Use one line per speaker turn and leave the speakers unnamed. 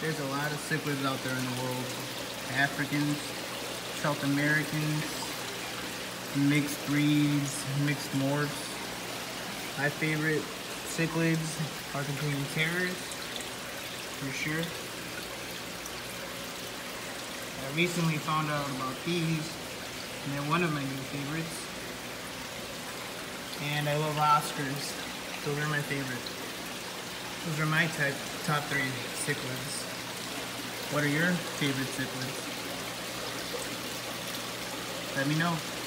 There's a lot of cichlids out there in the world. Africans, South Americans, mixed breeds, mixed morphs. My favorite cichlids are Argentinian terrors, for sure. I recently found out about these, and they're one of my new favorites. And I love Oscars. Those are my favorite. Those are my type, top three cichlids. What are your favorite cichlids? Let me know.